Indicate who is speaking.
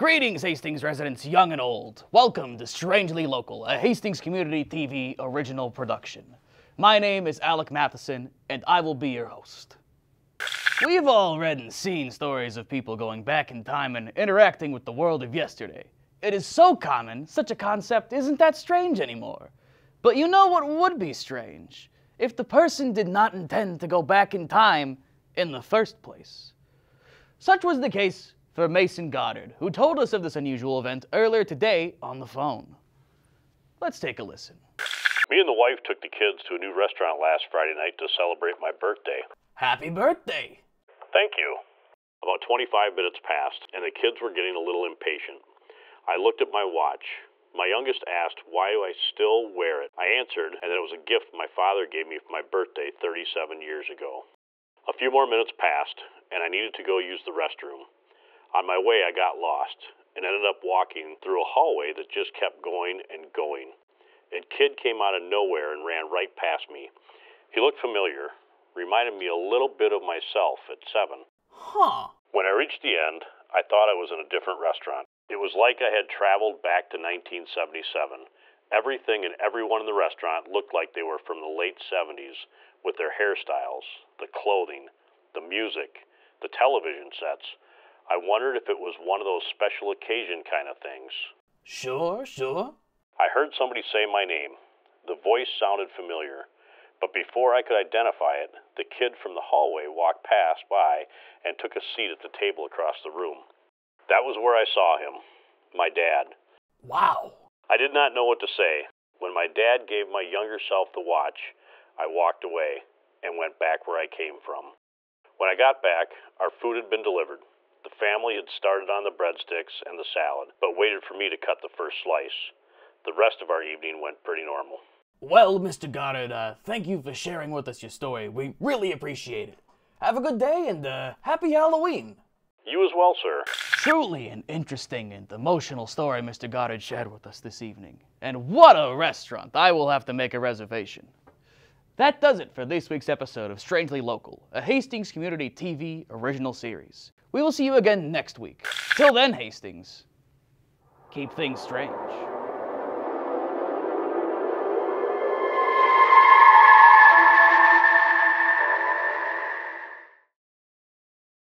Speaker 1: Greetings, Hastings residents, young and old. Welcome to Strangely Local, a Hastings Community TV original production. My name is Alec Matheson, and I will be your host. We've all read and seen stories of people going back in time and interacting with the world of yesterday. It is so common, such a concept isn't that strange anymore. But you know what would be strange? If the person did not intend to go back in time in the first place. Such was the case for Mason Goddard, who told us of this unusual event earlier today on the phone. Let's take a listen.
Speaker 2: Me and the wife took the kids to a new restaurant last Friday night to celebrate my birthday.
Speaker 1: Happy birthday!
Speaker 2: Thank you. About 25 minutes passed, and the kids were getting a little impatient. I looked at my watch. My youngest asked why do I still wear it. I answered, and that it was a gift my father gave me for my birthday 37 years ago. A few more minutes passed, and I needed to go use the restroom. On my way, I got lost and ended up walking through a hallway that just kept going and going. A kid came out of nowhere and ran right past me. He looked familiar, reminded me a little bit of myself at seven.
Speaker 1: Huh.
Speaker 2: When I reached the end, I thought I was in a different restaurant. It was like I had traveled back to 1977. Everything and everyone in the restaurant looked like they were from the late 70s with their hairstyles, the clothing, the music, the television sets. I wondered if it was one of those special occasion kind of things.
Speaker 1: Sure, sure.
Speaker 2: I heard somebody say my name. The voice sounded familiar, but before I could identify it, the kid from the hallway walked past by and took a seat at the table across the room. That was where I saw him. My dad.
Speaker 1: Wow.
Speaker 2: I did not know what to say. When my dad gave my younger self the watch, I walked away and went back where I came from. When I got back, our food had been delivered. The family had started on the breadsticks and the salad, but waited for me to cut the first slice. The rest of our evening went pretty normal.
Speaker 1: Well, Mr. Goddard, uh, thank you for sharing with us your story. We really appreciate it. Have a good day and uh, happy Halloween.
Speaker 2: You as well, sir.
Speaker 1: Truly an interesting and emotional story Mr. Goddard shared with us this evening. And what a restaurant! I will have to make a reservation. That does it for this week's episode of Strangely Local, a Hastings Community TV original series. We will see you again next week. Till then, Hastings, keep things strange.